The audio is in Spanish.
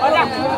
Hola.